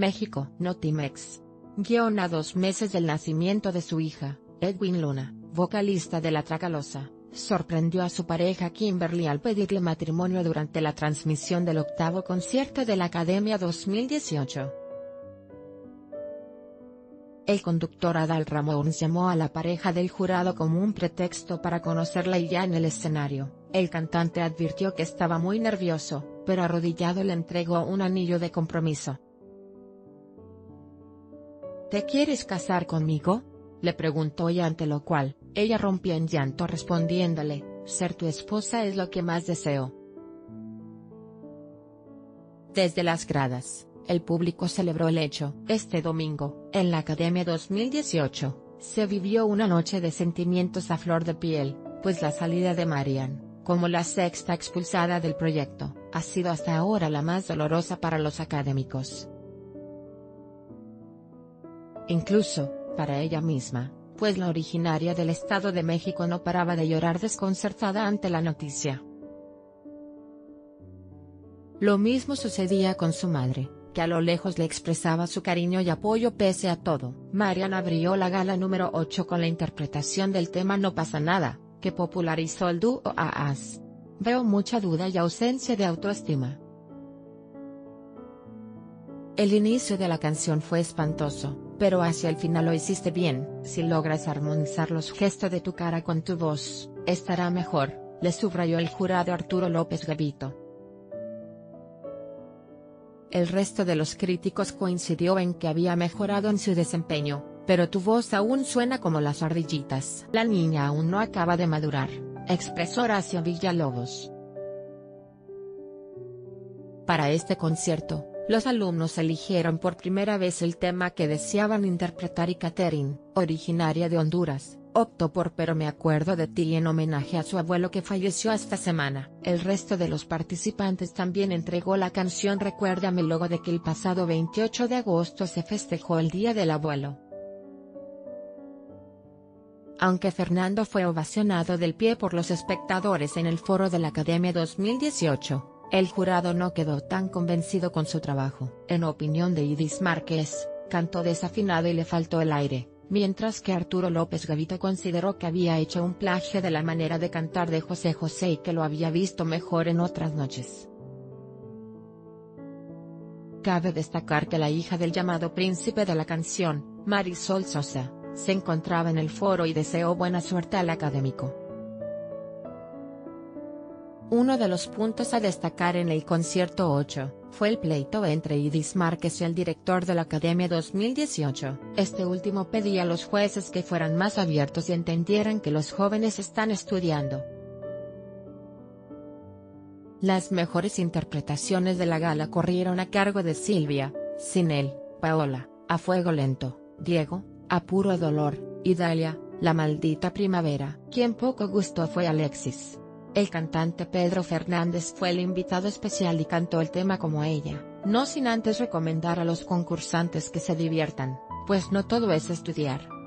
México. Notimex. Guión a dos meses del nacimiento de su hija, Edwin Luna, vocalista de La Tracalosa, sorprendió a su pareja Kimberly al pedirle matrimonio durante la transmisión del octavo concierto de la Academia 2018. El conductor Adal Ramones llamó a la pareja del jurado como un pretexto para conocerla y ya en el escenario, el cantante advirtió que estaba muy nervioso, pero arrodillado le entregó un anillo de compromiso. ¿Te quieres casar conmigo? Le preguntó y ante lo cual, ella rompió en llanto respondiéndole, ser tu esposa es lo que más deseo. Desde las gradas, el público celebró el hecho. Este domingo, en la Academia 2018, se vivió una noche de sentimientos a flor de piel, pues la salida de Marian, como la sexta expulsada del proyecto, ha sido hasta ahora la más dolorosa para los académicos. Incluso, para ella misma, pues la originaria del Estado de México no paraba de llorar desconcertada ante la noticia. Lo mismo sucedía con su madre, que a lo lejos le expresaba su cariño y apoyo pese a todo. Marian abrió la gala número 8 con la interpretación del tema No pasa nada, que popularizó el dúo AAS. Veo mucha duda y ausencia de autoestima. El inicio de la canción fue espantoso, pero hacia el final lo hiciste bien. Si logras armonizar los gestos de tu cara con tu voz, estará mejor, le subrayó el jurado Arturo López Gavito. El resto de los críticos coincidió en que había mejorado en su desempeño, pero tu voz aún suena como las ardillitas. La niña aún no acaba de madurar, expresó Horacio Villalobos. Para este concierto, los alumnos eligieron por primera vez el tema que deseaban interpretar y Catherine, originaria de Honduras, optó por Pero me acuerdo de ti en homenaje a su abuelo que falleció esta semana. El resto de los participantes también entregó la canción Recuérdame luego de que el pasado 28 de agosto se festejó el Día del Abuelo. Aunque Fernando fue ovacionado del pie por los espectadores en el foro de la Academia 2018, el jurado no quedó tan convencido con su trabajo. En opinión de Idis Márquez, cantó desafinado y le faltó el aire, mientras que Arturo López Gavito consideró que había hecho un plagio de la manera de cantar de José José y que lo había visto mejor en otras noches. Cabe destacar que la hija del llamado príncipe de la canción, Marisol Sosa, se encontraba en el foro y deseó buena suerte al académico. Uno de los puntos a destacar en el concierto 8, fue el pleito entre Idis Márquez y el director de la Academia 2018. Este último pedía a los jueces que fueran más abiertos y entendieran que los jóvenes están estudiando. Las mejores interpretaciones de la gala corrieron a cargo de Silvia, Sinel, Paola, A Fuego Lento, Diego, A Puro Dolor, y Dalia, La Maldita Primavera. Quien poco gustó fue Alexis. El cantante Pedro Fernández fue el invitado especial y cantó el tema como ella, no sin antes recomendar a los concursantes que se diviertan, pues no todo es estudiar.